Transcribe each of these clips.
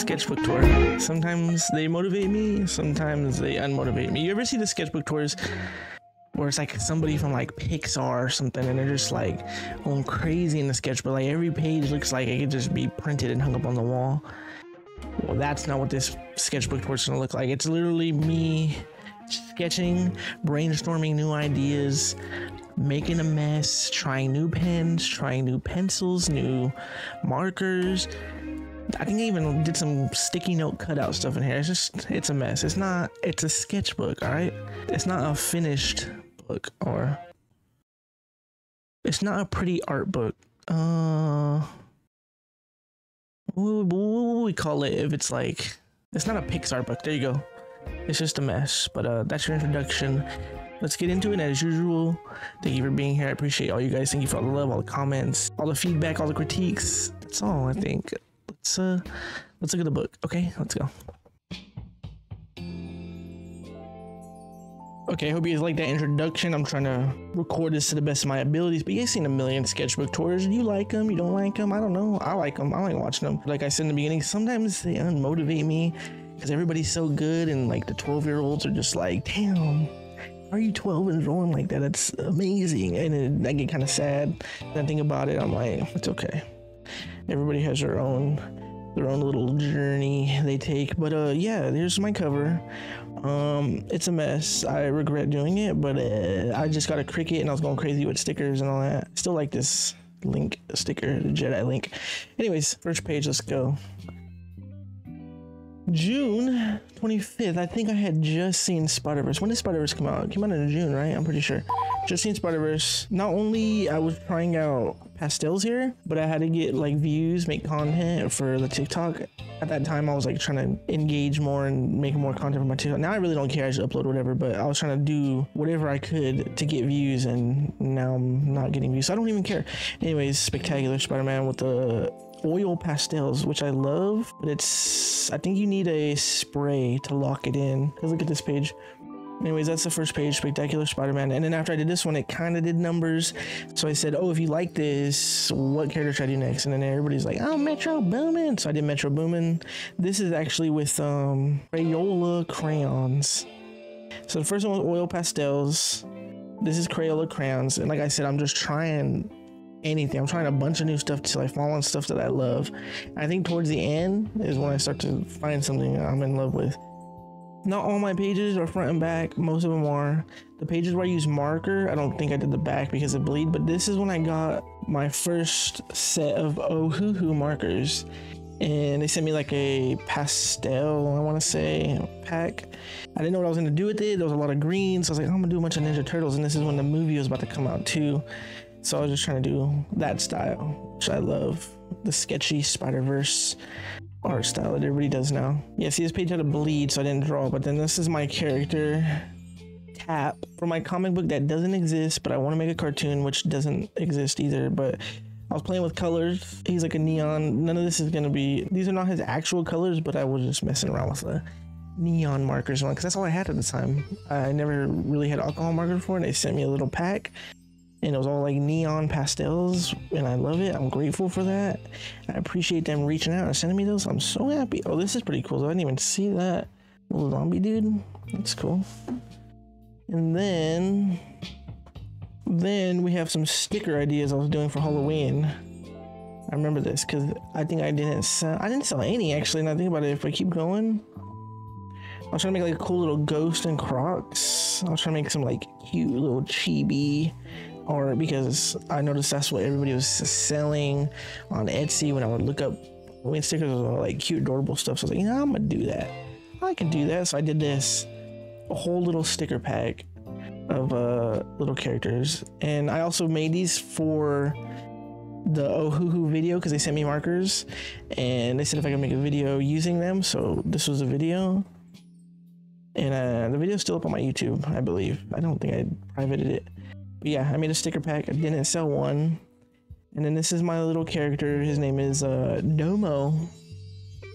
sketchbook tour. Sometimes they motivate me, sometimes they unmotivate me. You ever see the sketchbook tours where it's like somebody from like Pixar or something and they're just like going crazy in the sketchbook? Like every page looks like it could just be printed and hung up on the wall. Well, that's not what this sketchbook tour is gonna look like. It's literally me sketching, brainstorming new ideas, making a mess, trying new pens, trying new pencils, new markers. I think I even did some sticky note cutout stuff in here. It's just, it's a mess. It's not, it's a sketchbook, all right? It's not a finished book or it's not a pretty art book. Uh, what would, we call it if it's like, it's not a Pixar book. There you go. It's just a mess. But uh, that's your introduction. Let's get into it as usual. Thank you for being here. I appreciate all you guys. Thank you for all the love, all the comments, all the feedback, all the critiques. That's all I think. Let's uh let's look at the book. Okay, let's go. Okay, I hope you guys like that introduction. I'm trying to record this to the best of my abilities, but you guys seen a million sketchbook tours. You like them? You don't like them? I don't know. I like them. I like watching them. Like I said in the beginning, sometimes they unmotivate me because everybody's so good, and like the 12 year olds are just like, damn, are you 12 and drawing like that? That's amazing. And it, I get kind of sad. And I think about it, I'm like, it's okay. Everybody has their own their own little journey they take. But uh yeah, there's my cover. Um it's a mess. I regret doing it, but uh, I just got a Cricut and I was going crazy with stickers and all that. Still like this link sticker, the Jedi link. Anyways, first page, let's go. June 25th. I think I had just seen Spider Verse. When did Spider Verse come out? It came out in June, right? I'm pretty sure. Just seen Spider Verse. Not only I was trying out pastels here, but I had to get like views, make content for the TikTok. At that time, I was like trying to engage more and make more content for my TikTok. Now I really don't care. I just upload whatever. But I was trying to do whatever I could to get views, and now I'm not getting views. So I don't even care. Anyways, spectacular Spider-Man with the oil pastels, which I love, but it's, I think you need a spray to lock it in. Cause look at this page. Anyways, that's the first page, Spectacular Spider-Man. And then after I did this one, it kind of did numbers. So I said, oh, if you like this, what character should I do next? And then everybody's like, oh, Metro Boomin. So I did Metro Boomin. This is actually with um, Crayola crayons. So the first one was oil pastels. This is Crayola crayons. And like I said, I'm just trying anything. I'm trying a bunch of new stuff till I fall on stuff that I love. I think towards the end is when I start to find something I'm in love with. Not all my pages are front and back. Most of them are. The pages where I use marker, I don't think I did the back because it bleed, but this is when I got my first set of Ohuhu markers. And they sent me like a pastel, I want to say, pack. I didn't know what I was going to do with it. There was a lot of green, so I was like, I'm to do a bunch of Ninja Turtles. And this is when the movie was about to come out too. So I was just trying to do that style, which I love. The sketchy Spider Verse art style that everybody does now. Yeah, see, this page had a bleed, so I didn't draw. But then this is my character tap for my comic book that doesn't exist, but I want to make a cartoon which doesn't exist either. But I was playing with colors. He's like a neon. None of this is gonna be. These are not his actual colors, but I was just messing around with the neon markers on because that's all I had at the time. I never really had alcohol markers before, and they sent me a little pack and it was all like neon pastels and i love it. I'm grateful for that. I appreciate them reaching out and sending me those. I'm so happy. Oh this is pretty cool i didn't even see that. Little zombie dude. That's cool. And then then we have some sticker ideas i was doing for halloween. I remember this because i think i didn't sell i didn't sell any actually i think about it. If i keep going I was trying to make like a cool little ghost and Crocs. I was trying to make some like cute little chibi or because I noticed that's what everybody was selling on Etsy when I would look up Halloween stickers or like cute, adorable stuff. So I was like, you know, I'm gonna do that. I can do that. So I did this, a whole little sticker pack of uh, little characters, and I also made these for the Ohuhu video because they sent me markers, and they said if I could make a video using them. So this was a video. And uh, the video is still up on my YouTube, I believe. I don't think I privated it. But yeah, I made a sticker pack. I didn't sell one. And then this is my little character. His name is uh, Domo.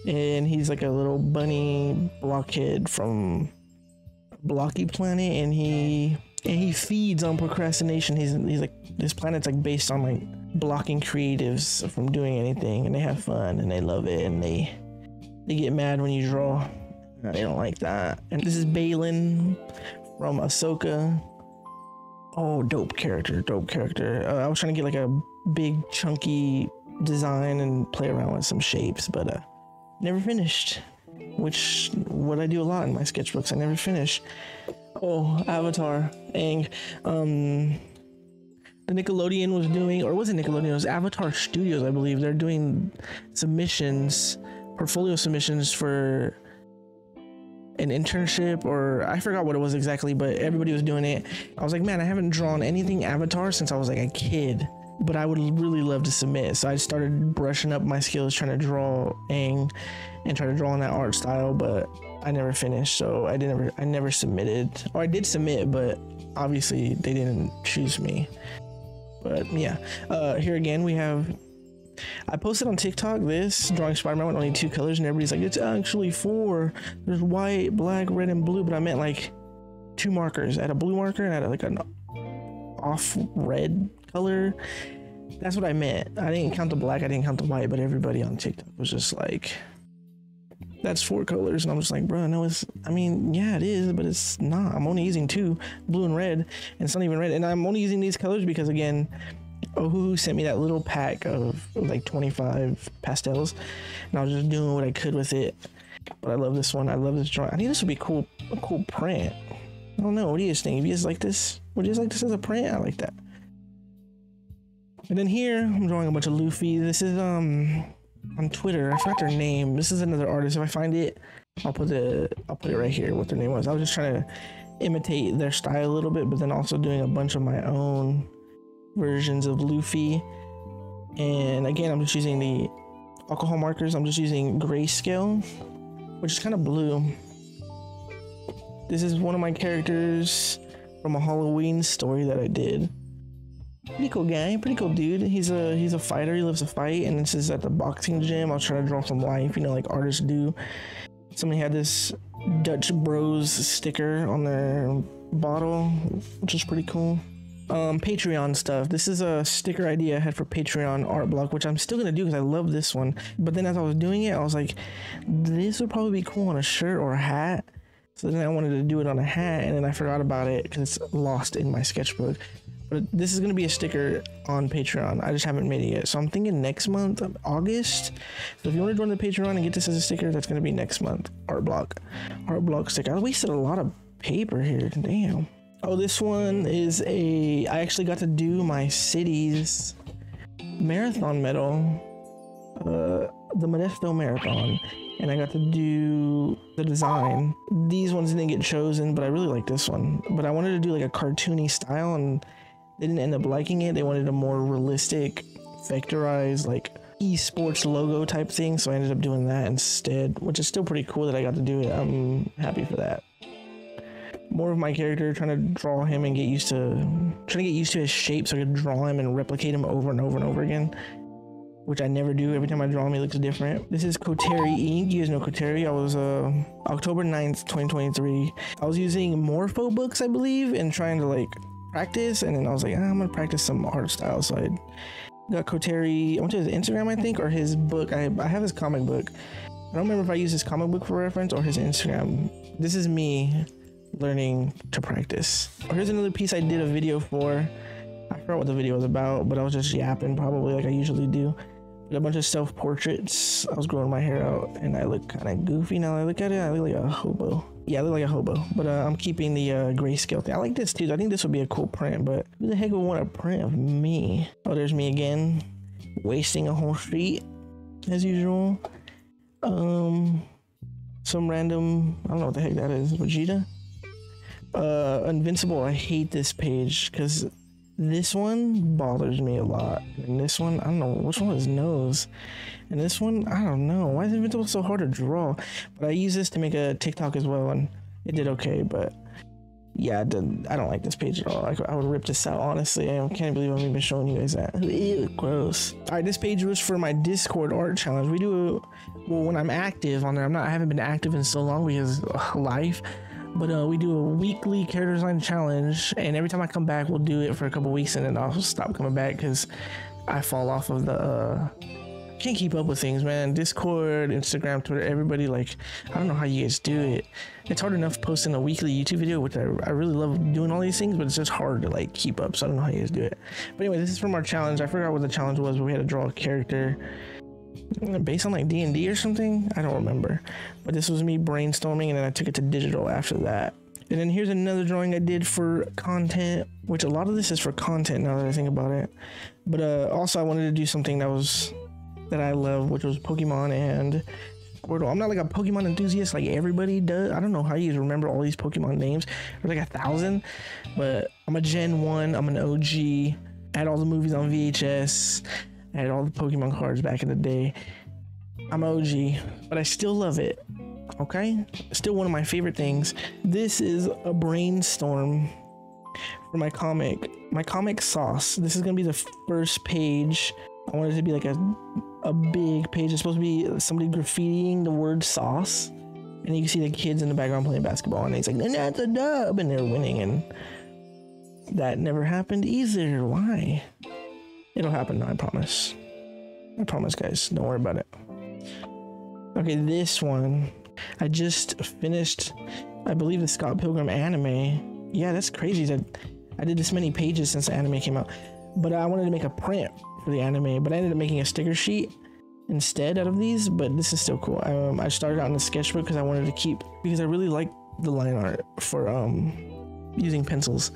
And he's like a little bunny blockhead from Blocky Planet. And he and he feeds on procrastination. He's, he's like, this planet's like based on like blocking creatives from doing anything. And they have fun and they love it. And they they get mad when you draw. They don't like that. And this is Baylan from Ahsoka. Oh, dope character, dope character. Uh, I was trying to get like a big chunky design and play around with some shapes, but uh, never finished. Which what I do a lot in my sketchbooks. I never finish. Oh, Avatar, Aang. Um, the Nickelodeon was doing, or was it Nickelodeon? It was Avatar Studios, I believe. They're doing submissions, portfolio submissions for an internship, or I forgot what it was exactly, but everybody was doing it. I was like, man, I haven't drawn anything Avatar since I was like a kid, but I would really love to submit. So I started brushing up my skills, trying to draw Aang and try to draw in that art style, but I never finished. So I didn't. I never submitted, or I did submit, but obviously they didn't choose me. But yeah, uh, here again we have. I posted on TikTok this drawing Spider-Man with only two colors, and everybody's like, "It's actually four. There's white, black, red, and blue." But I meant like two markers. I had a blue marker and I had like an off red color. That's what I meant. I didn't count the black. I didn't count the white. But everybody on TikTok was just like, "That's four colors," and I'm just like, "Bro, no, it's. I mean, yeah, it is, but it's not. I'm only using two, blue and red, and it's not even red. And I'm only using these colors because again." Ohuhu sent me that little pack of like 25 pastels, and I was just doing what I could with it. But I love this one. I love this drawing. I think this would be cool, a cool print. I don't know. What do you guys think? If you guys like this, would you guys like this as a print? I like that. And then here, I'm drawing a bunch of Luffy. This is um on Twitter. I forgot their name. This is another artist. If I find it, I'll put the I'll put it right here. What their name was. I was just trying to imitate their style a little bit, but then also doing a bunch of my own versions of Luffy. And again, I'm just using the alcohol markers. I'm just using grayscale, which is kind of blue. This is one of my characters from a Halloween story that I did. Pretty cool guy, pretty cool dude. He's a he's a fighter. He loves to fight, and this is at the boxing gym. I was trying to draw some life, you know, like artists do. Somebody had this Dutch Bros sticker on their bottle, which is pretty cool um, Patreon stuff. This is a sticker idea I had for Patreon art block, which I'm still gonna do because I love this one. But then as I was doing it, I was like, this would probably be cool on a shirt or a hat. So then I wanted to do it on a hat, and then I forgot about it because it's lost in my sketchbook. But this is gonna be a sticker on Patreon. I just haven't made it yet. So I'm thinking next month, August. So if you want to join the Patreon and get this as a sticker, that's gonna be next month. Art block, art block sticker. I wasted a lot of paper here. Damn. Oh, this one is a. I actually got to do my city's marathon medal, uh, the Modesto Marathon, and I got to do the design. These ones didn't get chosen, but I really like this one. But I wanted to do like a cartoony style, and they didn't end up liking it. They wanted a more realistic, vectorized, like esports logo type thing. So I ended up doing that instead, which is still pretty cool that I got to do it. I'm happy for that more of my character, trying to draw him and get used to trying to get used to his shape so I could draw him and replicate him over and over and over again. Which I never do. Every time I draw him, he looks different. This is Koteri ink. You guys know Koteri. I was uh October 9th, 2023. I was using Morpho books, I believe, and trying to like practice. And then I was like, ah, I'm gonna practice some art style. So I got Koteri. I went to his Instagram, I think, or his book. I I have his comic book. I don't remember if I used his comic book for reference or his Instagram. This is me learning to practice. Here's another piece I did a video for. I forgot what the video was about, but I was just yapping probably like I usually do. But a bunch of self portraits. I was growing my hair out and I look kind of goofy now. I look at it, I look like a hobo. Yeah, I look like a hobo, but uh, I'm keeping the uh, grayscale thing. I like this too. I think this would be a cool print, but who the heck would want a print of me? Oh, there's me again, wasting a whole street as usual. Um, some random, I don't know what the heck that is, Vegeta? Uh, Invincible, I hate this page because this one bothers me a lot. And this one, I don't know which one is nose. And this one, I don't know. Why is Invincible so hard to draw? But I use this to make a TikTok as well, and it did okay. But yeah, I, did, I don't like this page at all. I, I, would rip this out, honestly. I can't believe I'm even showing you guys that. Ew, gross. All right, this page was for my Discord art challenge. We do, well, when I'm active on there, I'm not, I haven't been active in so long because ugh, life. But uh, we do a weekly character design challenge, and every time I come back, we'll do it for a couple weeks, and then I'll stop coming back because I fall off of the uh, can't keep up with things, man. Discord, Instagram, Twitter, everybody like I don't know how you guys do it. It's hard enough posting a weekly YouTube video, which I, I really love doing all these things, but it's just hard to like keep up. So I don't know how you guys do it. But anyway, this is from our challenge. I forgot what the challenge was, but we had to draw a character based on like D&D or something. I don't remember. But this was me brainstorming and then I took it to digital after that. And then here's another drawing I did for content, which a lot of this is for content now that I think about it. But uh, also I wanted to do something that was that I love, which was Pokemon and Squirtle. I'm not like a Pokemon enthusiast like everybody does. I don't know how you remember all these Pokemon names. There's like a thousand, but I'm a Gen 1, I'm an OG. I had all the movies on VHS. I had all the Pokemon cards back in the day. I'm OG, but I still love it. Okay? Still one of my favorite things. This is a brainstorm for my comic. My comic sauce. This is gonna be the first page. I want it to be like a a big page. It's supposed to be somebody graffitiing the word sauce. And you can see the kids in the background playing basketball, and he's like, and that's a dub, and they're winning, and that never happened either. Why? It'll happen, I promise. I promise, guys. Don't worry about it. Okay, this one. I just finished, I believe, the Scott Pilgrim anime. Yeah, that's crazy that I did this many pages since the anime came out. But I wanted to make a print for the anime, but I ended up making a sticker sheet instead out of these. But this is still cool. Um, I started out in the sketchbook because I wanted to keep because I really like the line art for um using pencils.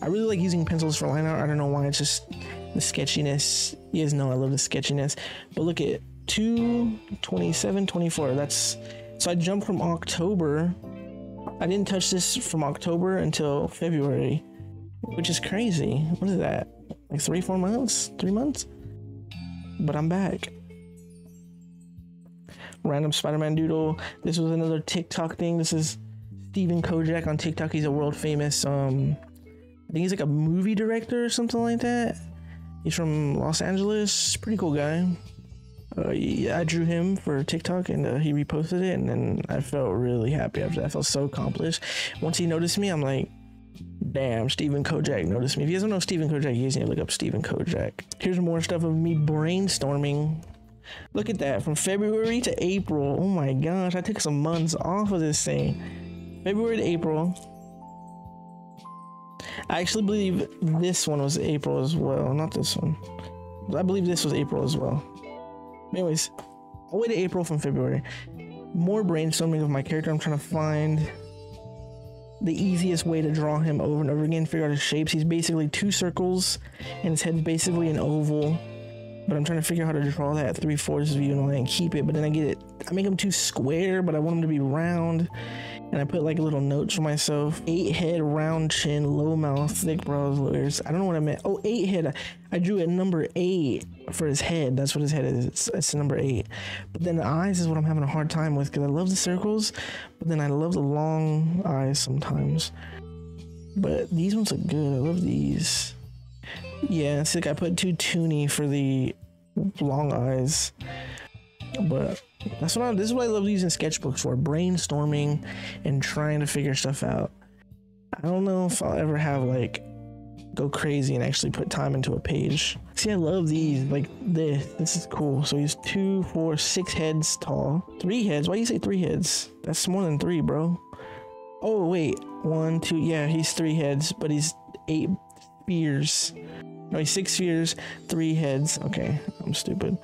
I really like using pencils for line art. I don't know why. It's just the sketchiness. You guys know I love the sketchiness. But look at 2, 27, 24. That's so I jumped from October. I didn't touch this from October until February, which is crazy. What is that? Like three, four months? Three months? But I'm back. Random Spider Man doodle. This was another TikTok thing. This is Stephen Kojak on TikTok. He's a world famous, um, I think he's like a movie director or something like that. He's from Los Angeles. Pretty cool guy. Uh, I drew him for TikTok and uh, he reposted it, and then I felt really happy after that. I felt so accomplished. Once he noticed me, I'm like, damn, Stephen Kojak noticed me. If you guys don't know Stephen Kojak, you guys need to look up Stephen Kojak. Here's more stuff of me brainstorming. Look at that, from February to April. Oh my gosh, I took some months off of this thing. February to April. I actually believe this one was April as well, not this one. I believe this was April as well. Anyways, I'll wait to April from February. More brainstorming of my character. I'm trying to find the easiest way to draw him over and over again, figure out his shapes. He's basically two circles, and his head's basically an oval. But I'm trying to figure out how to draw that three fourths view and, and keep it. But then I get it. I make him too square, but I want him to be round and I put like a little notes for myself. Eight head, round chin, low mouth, thick brows, low ears. I don't know what I meant. Oh, eight head. I drew a number eight for his head. That's what his head is. It's, it's number eight. But then the eyes is what I'm having a hard time with because I love the circles, but then I love the long eyes sometimes. But these ones look good. I love these. Yeah, it's like I put too toony for the long eyes. But that's what I, this is what I love using sketchbooks for brainstorming and trying to figure stuff out. I don't know if I'll ever have like go crazy and actually put time into a page. See, I love these. Like this, this is cool. So he's two, four, six heads tall. Three heads. Why do you say three heads? That's more than three, bro. Oh wait, one, two. Yeah, he's three heads, but he's eight spheres. No, he's six spheres, three heads. Okay, I'm stupid.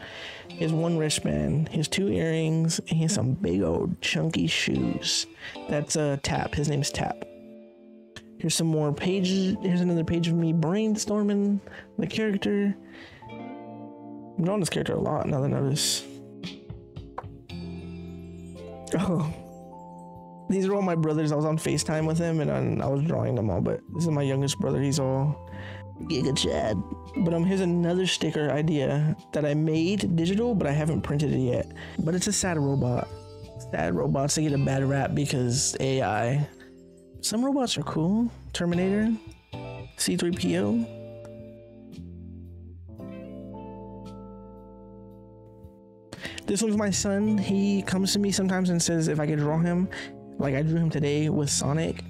He has one wristband, he has two earrings, and he has some big old chunky shoes. That's a uh, Tap. His name's Tap. Here's some more pages. Here's another page of me brainstorming the character. I'm drawing this character a lot now that I notice. Oh. These are all my brothers. I was on FaceTime with him and I was drawing them all, but this is my youngest brother. He's all Giga Chad. But um, here's another sticker idea that I made digital, but I haven't printed it yet. But it's a sad robot. Sad robots they get a bad rap because AI. Some robots are cool. Terminator, C3PO. This one's my son. He comes to me sometimes and says if I could draw him, like I drew him today with Sonic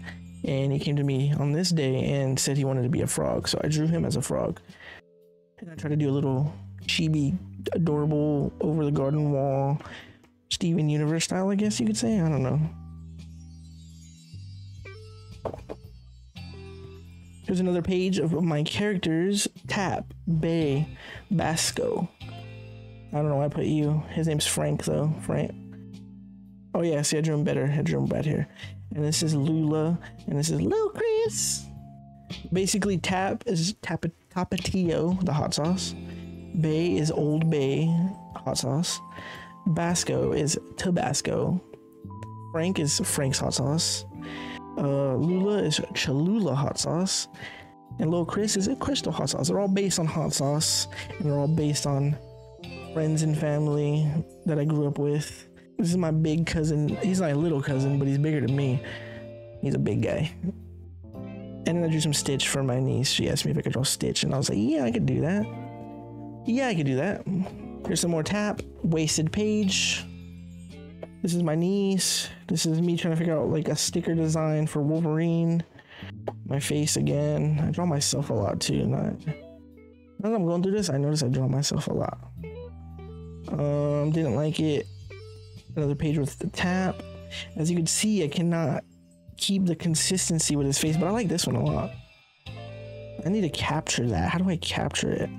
and he came to me on this day and said he wanted to be a frog. So I drew him as a frog. And I tried to do a little chibi, adorable, over the garden wall, Steven Universe style, I guess you could say. I don't know. Here's another page of my characters Tap, Bay, Basco. I don't know why I put you. His name's Frank, though. Frank. Oh, yeah, see, I drew him better. I drew him bad here. And this is Lula, and this is Lil Chris. Basically, Tap is Tap Tapatio, the hot sauce. Bay is Old Bay hot sauce. Basco is Tabasco. Frank is Frank's hot sauce. Uh, Lula is Cholula hot sauce. And Lil Chris is a crystal hot sauce. They're all based on hot sauce, and they're all based on friends and family that I grew up with. This is my big cousin. He's my little cousin, but he's bigger than me. He's a big guy. And then I drew some Stitch for my niece. She asked me if I could draw Stitch, and I was like, yeah, I could do that. Yeah, I could do that. Here's some more tap. Wasted page. This is my niece. This is me trying to figure out like a sticker design for Wolverine. My face again. I draw myself a lot too. Not as I'm going through this, I notice I draw myself a lot. Um, didn't like it. Another page with the tap. As you can see, I cannot keep the consistency with his face, but I like this one a lot. I need to capture that. How do I capture it?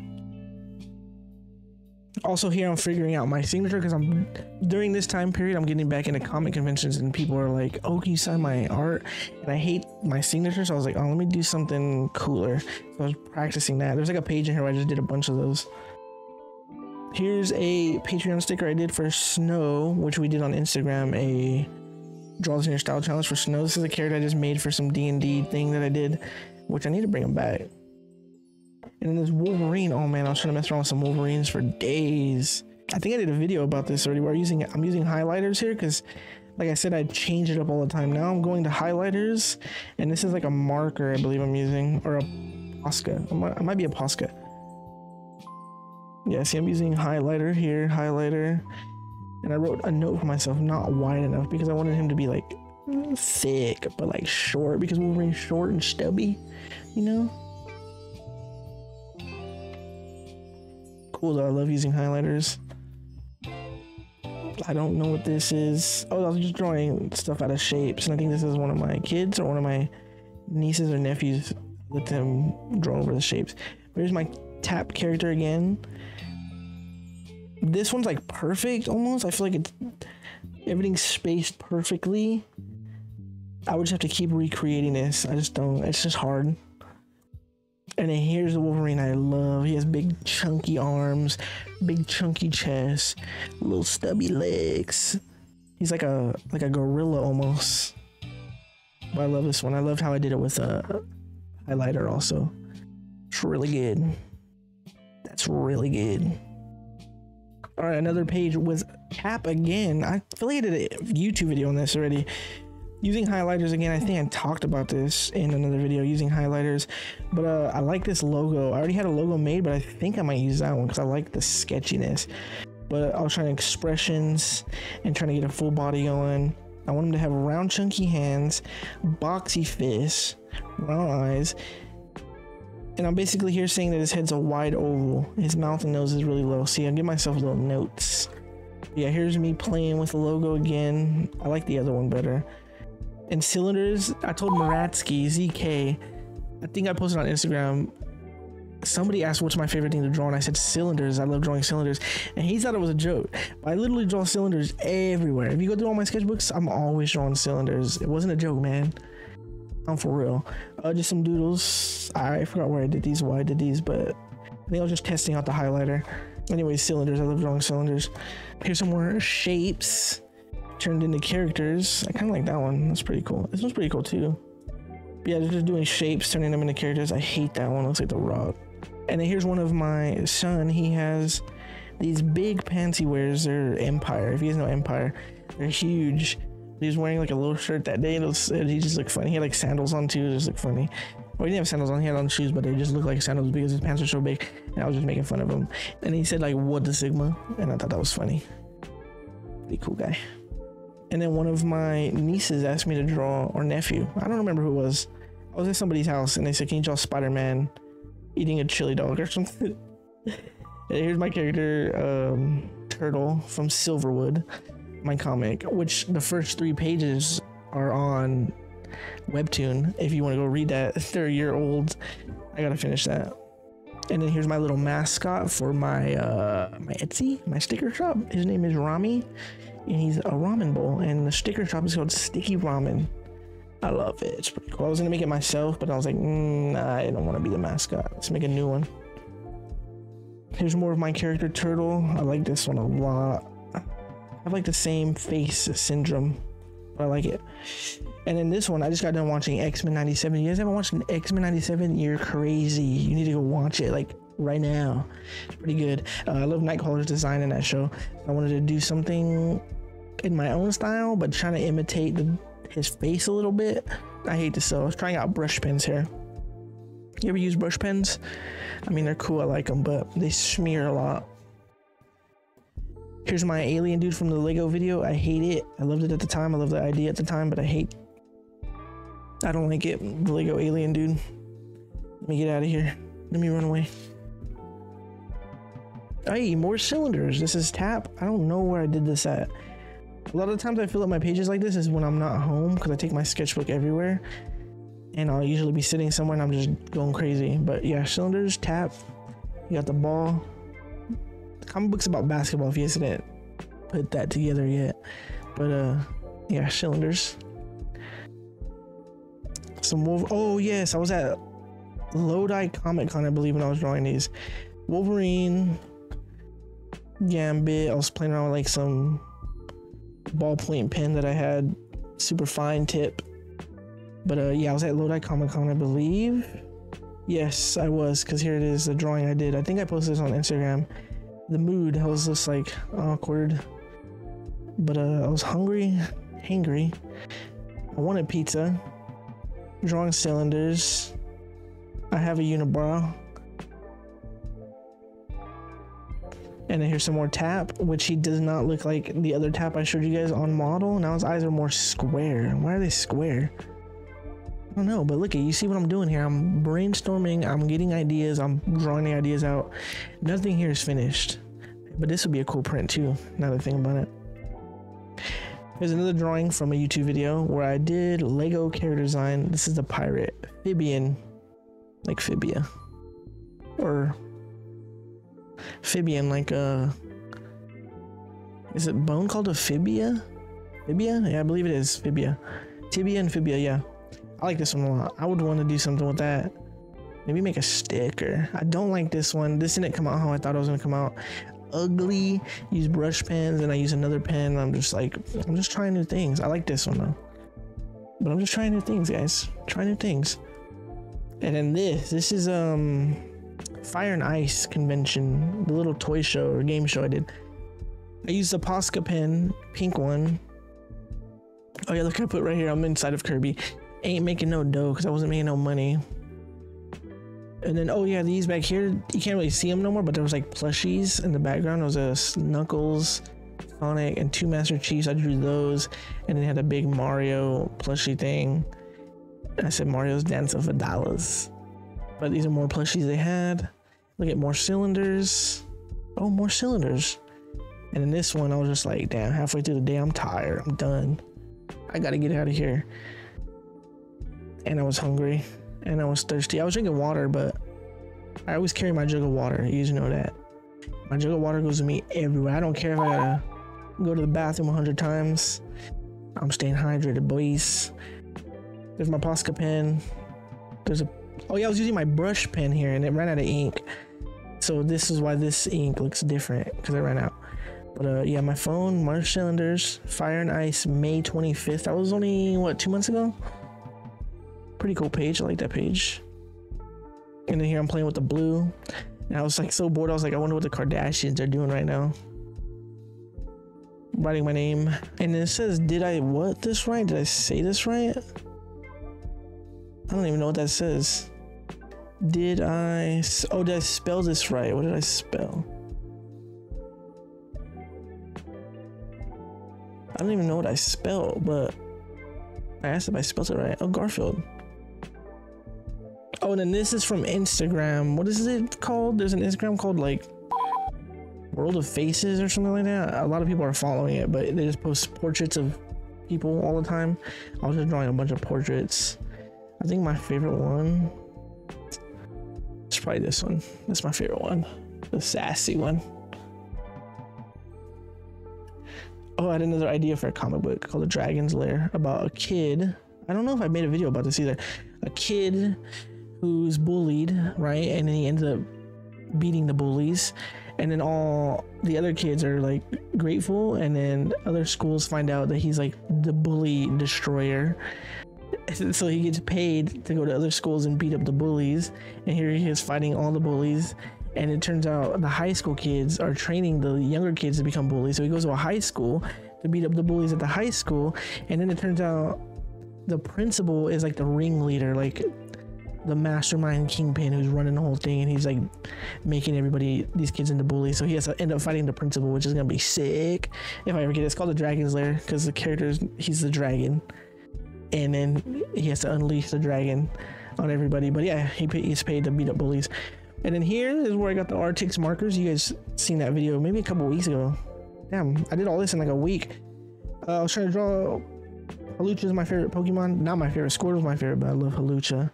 Also, here I'm figuring out my signature because I'm during this time period, I'm getting back into comic conventions and people are like, Oh, can you sign my art? And I hate my signature, so I was like, Oh, let me do something cooler. So I was practicing that. There's like a page in here where I just did a bunch of those. Here's a Patreon sticker I did for Snow, which we did on Instagram, a draw this in your style challenge for Snow. This is a character I just made for some D&D thing that I did, which I need to bring him back. And then there's Wolverine. Oh man, I was trying to mess around with some Wolverines for days. I think I did a video about this already. Where I'm using I'm using highlighters here because, like I said, I change it up all the time. Now I'm going to highlighters, and this is like a marker I believe I'm using or a Posca. Might, it might be a Posca. Yeah, see, I'm using highlighter here, highlighter, and I wrote a note for myself, not wide enough because I wanted him to be like thick, but like short because Wolverine's short and stubby, you know. cool though. I love using highlighters. I don't know what this is. Oh, I was just drawing stuff out of shapes, and I think this is one of my kids or one of my nieces or nephews. Let them draw over the shapes. Here's my tap character again. This one's like perfect almost. I feel like it's everything's spaced perfectly. I would just have to keep recreating this. I just don't. It's just hard. And then here's the Wolverine I love. He has big chunky arms, big chunky chest, little stubby legs. He's like a like a gorilla almost. But I love this one. I loved how I did it with a highlighter also. It's really good. That's really good. All right, another page was Cap again. I feel like I did a YouTube video on this already. Using highlighters again. I think i talked about this in another video using highlighters. But uh, i like this logo. I already had a logo made but i think i might use that one because i like the sketchiness. But i was trying expressions and trying to get a full body going. I want him to have round chunky hands boxy fists round eyes and i'm basically here saying that his head's a wide oval his mouth and nose is really low see i give myself little notes yeah here's me playing with the logo again i like the other one better and cylinders. I told Maratsky, ZK, I think I posted on Instagram. Somebody asked what's my favorite thing to draw, and I said cylinders. I love drawing cylinders, and he thought it was a joke. I literally draw cylinders everywhere. If you go through all my sketchbooks, I'm always drawing cylinders. It wasn't a joke, man. I'm for real. Uh, just some doodles. I forgot where I did these, why I did these, but I think I was just testing out the highlighter. Anyways, cylinders. I love drawing cylinders. Here's some more shapes turned into characters. I kind of like that one. That's pretty cool. This one's pretty cool too. But yeah, they're just doing shapes, turning them into characters. I hate that one. Looks like the rock. And then here's one of my son. He has these big pants he wears. They're Empire. If you guys know Empire, they're huge. He was wearing like a little shirt that day. And, was, he just looked funny. He had like sandals on too. It just looked funny. Well, he didn't have sandals on. He had on shoes, but they just looked like sandals because his pants were so big. And I was just making fun of him. And he said like, "What the Sigma?" And I thought that was funny. Pretty cool guy. And then one of my nieces asked me to draw, or nephew, I don't remember who it was. I was at somebody's house and they said, Can you draw Spider Man eating a chili dog or something? Here's my character, um, Turtle from Silverwood, my comic, which the first three pages are on Webtoon. If you want to go read that, they're a year old. I gotta finish that. And then here's my little mascot for my uh, my Etsy, my sticker shop. His name is Rami, and he's a ramen bowl. And the sticker shop is called Sticky Ramen. I love it. It's pretty cool. I was gonna make it myself, but I was like, mm, nah, I don't want to be the mascot. Let's make a new one. Here's more of my character Turtle. I like this one a lot. I have like the same face syndrome, but I like it. And then this one, I just got done watching X Men '97. You guys haven't watched X Men '97? You're crazy. You need to go watch it like right now. It's pretty good. Uh, I love Nightcrawler's design in that show. I wanted to do something in my own style, but trying to imitate the, his face a little bit. I hate this though. I was trying out brush pens here. You ever use brush pens? I mean, they're cool. I like them, but they smear a lot. Here's my alien dude from the Lego video. I hate it. I loved it at the time. I loved the idea at the time, but I hate. I don't like it. The Lego alien dude. Let me get out of here. Let me run away. Hey, more cylinders. This is tap. I don't know where I did this at. A lot of times I fill up my pages like this is when I'm not home because I take my sketchbook everywhere. And I'll usually be sitting somewhere and I'm just going crazy. But yeah, cylinders, tap. You got the ball. Comic book's about basketball if you didn't put that together yet. But uh yeah, cylinders. Some wolf oh yes, I was at Lodi Comic Con, I believe, when I was drawing these. Wolverine, Gambit. I was playing around with like some ballpoint pen that I had, super fine tip. But uh, yeah, I was at Lodi Comic Con, I believe. Yes, I was, because here it is, the drawing I did. I think I posted this on Instagram. The mood, I was just like awkward. But uh, I was hungry, hangry. I wanted pizza. Drawing cylinders. I have a unibrow. And then here's some more tap, which he does not look like the other tap I showed you guys on model. Now his eyes are more square. Why are they square? I don't know, but look at you see what I'm doing here. I'm brainstorming, I'm getting ideas, I'm drawing the ideas out. Nothing here is finished. But this would be a cool print too, I think about it. Here's another drawing from a YouTube video where I did Lego character design. This is the pirate, Phibian, like Phibia. Or Phibian, like uh is it bone called a Phibia? Phibia? Yeah, I believe it is Phibia. Tibia and fibia, yeah. I like this one a lot. I would want to do something with that. Maybe make a sticker. I don't like this one. This didn't come out how I thought it was gonna come out. Ugly. Use brush pens and I use another pen. I'm just like, I'm just trying new things. I like this one though. But I'm just trying new things, guys. Try new things. And then this, this is um Fire and Ice convention, the little toy show or game show I did. I used the Posca pen, pink one. Oh yeah, look I put right here. I'm inside of Kirby. Ain't making no dough because I wasn't making no money. And then oh yeah, these back here you can't really see them no more, but there was like plushies in the background. There was uh, a Knuckles, Sonic, and two Master Chiefs. I drew those, and then had a big Mario plushie thing. I said Mario's dancing for dollars. But these are more plushies they had. Look at more cylinders. Oh, more cylinders. And in this one, I was just like, damn, halfway through the day, I'm tired. I'm done. I gotta get out of here. And I was hungry and I was thirsty. I was drinking water, but I always carry my jug of water. You guys know that. My jug of water goes with me everywhere. I don't care if I gotta go to the bathroom 100 times. I'm staying hydrated, boys. There's my Posca pen. There's a Oh yeah, I was using my brush pen here and it ran out of ink. So this is why this ink looks different because it ran out. But uh, yeah, my phone, March cylinders, Fire and Ice, May 25th. That was only what two months ago. Pretty cool page. I like that page. And then here I'm playing with the blue. And I was like so bored. I was like, I wonder what the Kardashians are doing right now. Writing my name. And it says, did I what this right? Did I say this right? I don't even know what that says. Did I? Oh, did I spell this right? What did I spell? I don't even know what I spelled, but I asked if I spelled it right. Oh, Garfield. Oh, and then this is from Instagram. What is it called? There's an Instagram called like World of Faces or something like that. A lot of people are following it, but they just post portraits of people all the time. I was just drawing a bunch of portraits. I think my favorite one is probably this one. That's my favorite one, the sassy one. Oh, I had another idea for a comic book called The Dragon's Lair about a kid. I don't know if I made a video about this either. A kid who's bullied, right? And then he ends up beating the bullies. And then all the other kids are like grateful. And then other schools find out that he's like the bully destroyer. So he gets paid to go to other schools and beat up the bullies. And here he is fighting all the bullies and it turns out the high school kids are training the younger kids to become bullies. So he goes to a high school to beat up the bullies at the high school, and then it turns out the principal is like the ringleader, like the mastermind kingpin who's running the whole thing, and he's like making everybody these kids into bullies. So he has to end up fighting the principal, which is gonna be sick if I ever get it. It's called the Dragon's Lair because the characters he's the dragon, and then he has to unleash the dragon on everybody. But yeah, he he's paid to beat up bullies. And then here is where I got the Arrtx markers. You guys seen that video maybe a couple weeks ago. Damn, I did all this in like a week. Uh, I was trying to draw. Hawlucha is my favorite Pokemon. Not my favorite. Squirtle's my favorite, but I love Hawlucha.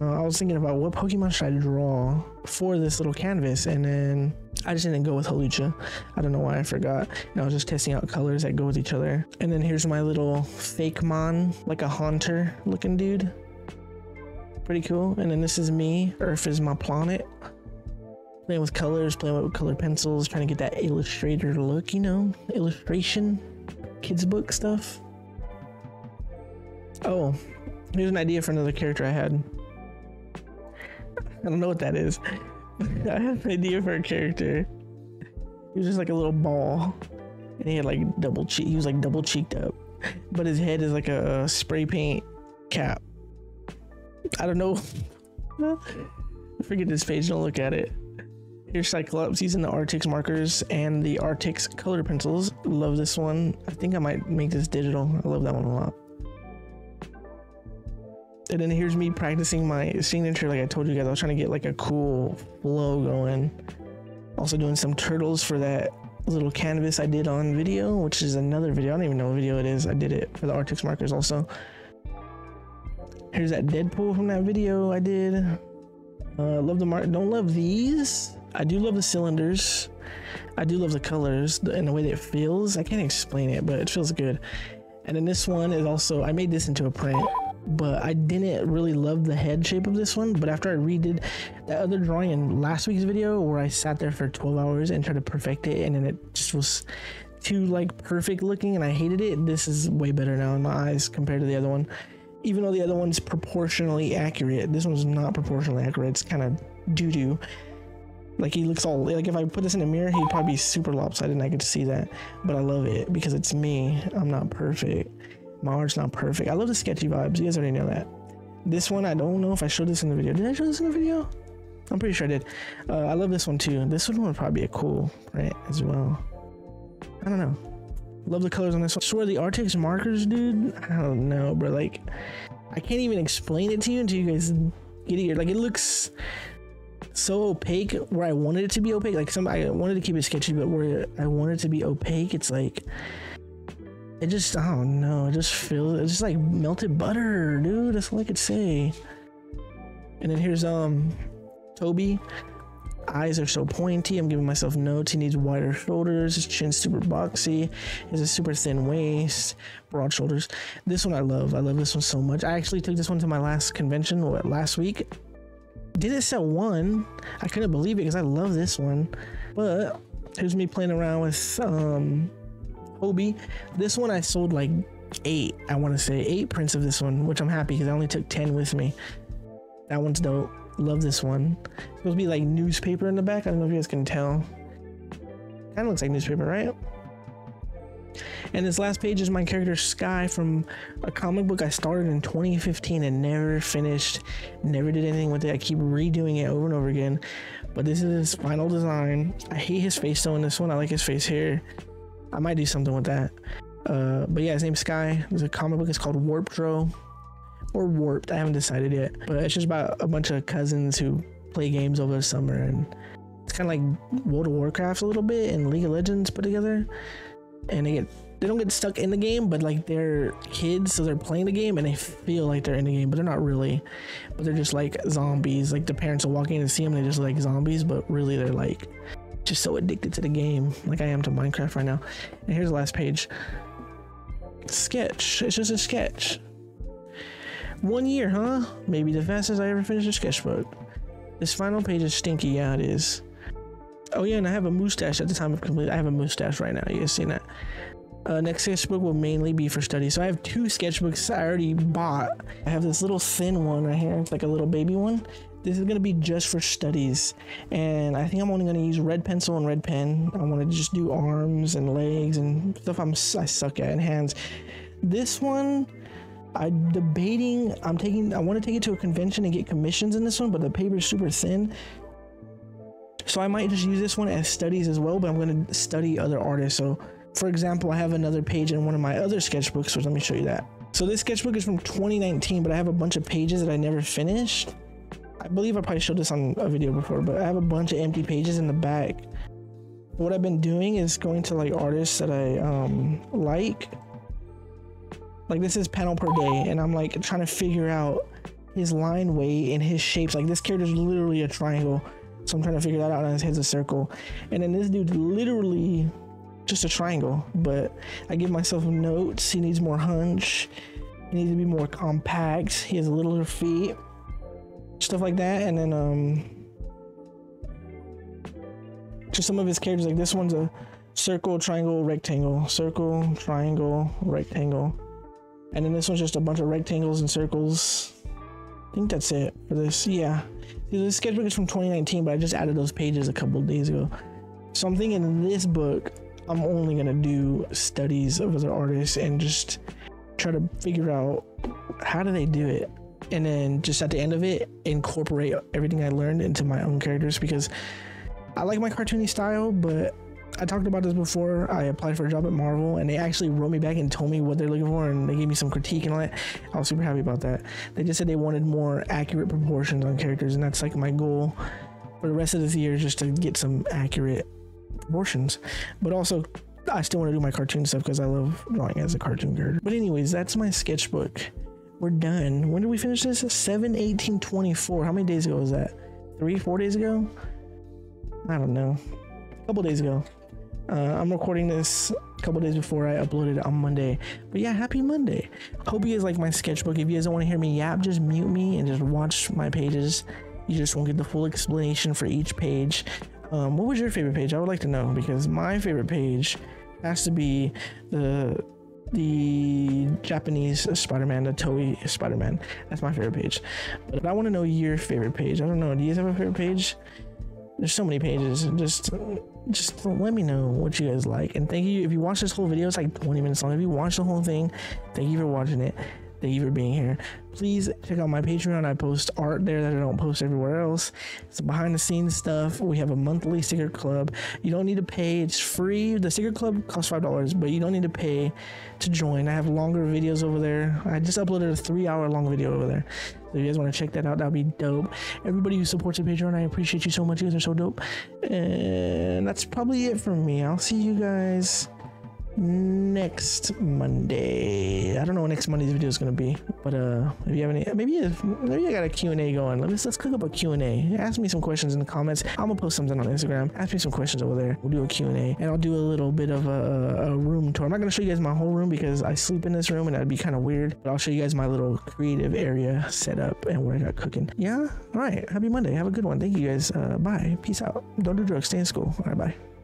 Uh, I was thinking about what Pokemon should I draw for this little canvas, and then I just didn't go with Hawlucha. I don't know why I forgot. And I was just testing out colors that go with each other. And then here's my little fake mon, like a haunter looking dude pretty cool. And then this is me. Earth is my planet. Playing with colors, playing with colored pencils, trying to get that illustrator look, you know, illustration, kids book stuff. Oh, here's an idea for another character I had. I don't know what that is. I have an idea for a character. He was just like a little ball, and he had like double cheek. He was like double cheeked up, but his head is like a spray paint cap. I don't know. Forget this page, don't look at it. Here's Cyclops using the Arrtx markers and the Arrtx color pencils. Love this one. I think I might make this digital. I love that one a lot. And then here's me practicing my signature like I told you guys. I was trying to get like a cool flow going. Also doing some turtles for that little canvas I did on video, which is another video. I don't even know what video it is. I did it for the Arrtx markers also. Here's that Deadpool from that video I did. Uh, love the mark. Don't love these. I do love the cylinders. I do love the colors and the way that it feels. I can't explain it, but it feels good. And then this one is also, I made this into a print, but I didn't really love the head shape of this one. But after I redid that other drawing in last week's video where I sat there for 12 hours and tried to perfect it and then it just was too like perfect looking and I hated it. This is way better now in my eyes compared to the other one even though the other one's proportionally accurate, this one's not proportionally accurate. It's kind of doo doo. Like he looks all like if I put this in a mirror, he'd probably be super lopsided, and I could see that. But I love it because it's me. I'm not perfect. My art's not perfect. I love the sketchy vibes. You guys already know that. This one, I don't know if I showed this in the video. Did I show this in the video? I'm pretty sure I did. Uh, I love this one too. This one would probably be a cool print as well. I don't know. Love the colors on this one. Swear the Arrtx markers, dude. I don't know, bro. Like, I can't even explain it to you until you guys get here. Like, it looks so opaque where I wanted it to be opaque. Like, some I wanted to keep it sketchy, but where I wanted it to be opaque, it's like it just I don't know. It just feels it's just like melted butter, dude. That's all I could say. And then here's um Toby eyes are so pointy. I'm giving myself notes. He needs wider shoulders. His chin's super boxy. He has a super thin waist, broad shoulders. This one I love. I love this one so much. I actually took this one to my last convention what, last week. Didn't sell one. I couldn't believe it because I love this one. But here's me playing around with um Hobie. This one I sold like eight, I want to say eight prints of this one, which I'm happy because I only took 10 with me. That one's dope. Love this one. It's supposed to be like newspaper in the back. I don't know if you guys can tell. Kind of looks like newspaper, right? And this last page is my character Sky from a comic book I started in 2015 and never finished, never did anything with it. I keep redoing it over and over again. But this is his final design. I hate his face though in this one. I like his face here. I might do something with that. Uh, but yeah, his name's Sky. There's a comic book. It's called Warp Dro or Warped. I haven't decided yet, but it's just about a bunch of cousins who play games over the summer, and it's kind of like World of Warcraft a little bit and League of Legends put together, and they get they don't get stuck in the game, but like they're kids, so they're playing the game and they feel like they're in the game, but they're not really. But they're just like zombies. Like the parents will walk in and see them, and they're just like zombies, but really they're like just so addicted to the game, like I am to Minecraft right now. And here's the last page. Sketch. It's just a sketch. One year, huh? Maybe the fastest I ever finished a sketchbook. This final page is stinky. Yeah, it is. Oh yeah, and I have a mustache at the time of complete. I have a mustache right now. You guys seen that? Uh, next sketchbook will mainly be for study. So I have two sketchbooks I already bought. I have this little thin one right here. It's like a little baby one. This is gonna be just for studies, and I think I'm only gonna use red pencil and red pen. I want to just do arms and legs and stuff I'm I suck at and hands. This one I'm debating. I'm taking. I want to take it to a convention and get commissions in this one, but the paper is super thin. So I might just use this one as studies as well. But I'm to study other artists. So, for example, I have another page in one of my other sketchbooks. So let me show you that. So this sketchbook is from 2019, but I have a bunch of pages that I never finished. I believe I probably showed this on a video before, but I have a bunch of empty pages in the back. What I've been doing is going to like artists that I um, like like this is panel per day, and I'm like trying to figure out his line weight and his shapes. Like this character is literally a triangle, so I'm trying to figure that out. And his head's a circle, and then this dude's literally just a triangle. But I give myself notes. He needs more hunch. He needs to be more compact. He has littler feet, stuff like that. And then um, just some of his characters. Like this one's a circle, triangle, rectangle, circle, triangle, rectangle and then this one's just a bunch of rectangles and circles. I think that's it for this. Yeah. This sketchbook is from 2019, but I just added those pages a couple days ago. So I'm thinking in this book, I'm only gonna do studies of other artists and just try to figure out how do they do it. And then just at the end of it, incorporate everything I learned into my own characters because I like my cartoony style, but I talked about this before. I applied for a job at Marvel, and they actually wrote me back and told me what they're looking for, and they gave me some critique and all that. I was super happy about that. They just said they wanted more accurate proportions on characters, and that's like my goal for the rest of this year, just to get some accurate proportions. But also, I still want to do my cartoon stuff because I love drawing as a cartoon character. But anyways, that's my sketchbook. We're done. When did we finish this? 7 18 24. How many days ago was that? Three, four days ago? I don't know. A couple days ago. Uh, I'm recording this a couple days before I uploaded it on Monday. But yeah, happy Monday. You guys like my sketchbook. If you guys don't want to hear me yap, just mute me and just watch my pages. You just won't get the full explanation for each page. Um, what was your favorite page? I would like to know because my favorite page has to be the the Japanese Spider-Man, the Toei Spider-Man. That's my favorite page. But I want to know your favorite page. I don't know. Do you guys have a favorite page? There's so many pages. Just just let me know what you guys like. And thank you. If you watch this whole video, it's like 20 minutes long. If you watch the whole thing, thank you for watching it. Thank you for being here. Please check out my Patreon. I post art there that I don't post everywhere else. It's behind the scenes stuff. We have a monthly sticker club. You don't need to pay, it's free. The sticker club costs $5, but you don't need to pay to join. I have longer videos over there. I just uploaded a three hour long video over there. So if you guys want to check that out, that'd be dope. Everybody who supports the Patreon, I appreciate you so much. You guys are so dope. And that's probably it from me. I'll see you guys next Monday. I don't know what next Monday's video is gonna be, but uh, if you have any, maybe if, maybe I got a Q and A going. Let's let's cook up a Q and A. Ask me some questions in the comments. I'm gonna post something on Instagram. Ask me some questions over there. We'll do a Q and A, and I'll do a little bit of a, a room tour. I'm not gonna show you guys my whole room because I sleep in this room and that'd be kind of weird. But I'll show you guys my little creative area set up and where I got cooking. Yeah. All right. Happy Monday. Have a good one. Thank you guys. Uh, bye. Peace out. Don't do drugs. Stay in school. All right. Bye.